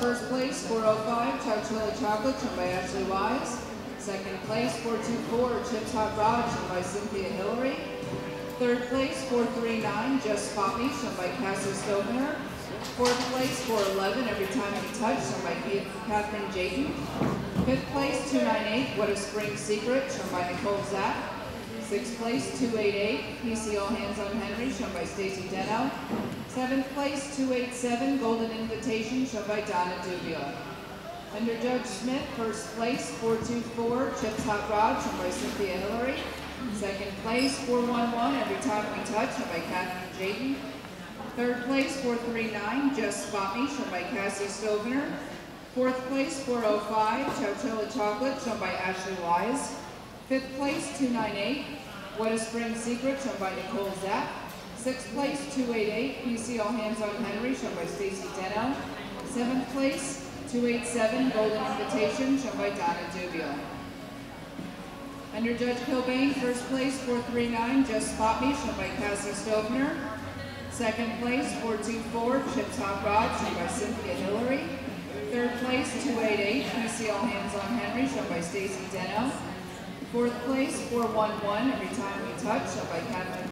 First place, 405, Chowchilla Chocolate, shown by Ashley Wise. Second place, 424, Chips Hot Rod, shown by Cynthia Hillary. Third place, 439, Just Me, shown by Cassie Stovner. Fourth place, 411, Every Time We Touch, shown by Catherine Jayden. Fifth place, 298, What a Spring Secret, shown by Nicole Zapp. Sixth place, 288, PC All Hands on Henry, shown by Stacy Deno. Seventh place, 287, Golden Invitation, shown by Donna Dubio. Under Judge Smith, first place, 424, Chips Hot Rod, shown by Cynthia Hillary. Second place, 411, Every Time We Touch, shown by Catherine Jayden. Third place, 439, Just Spot Me, shown by Cassie Stovner. Fourth place, 405, Chowchilla Chocolate, shown by Ashley Wise. Fifth place, 298, What a Spring Secret, shown by Nicole Zapp. Sixth place, 288, PC All Hands on Henry, shown by Stacy Deno. Seventh place, 287, Golden Invitation, shown by Donna Dubio. Under Judge Kilbane, first place, 439, Just Spot Me, shown by Cassie Stovner. Second place, 424, Chips Hot Rod, shown by Cynthia Hillary. Third place, 288, PC All Hands on Henry, shown by Stacy Deno. Fourth place, 411, Every Time We Touch, shown by Catherine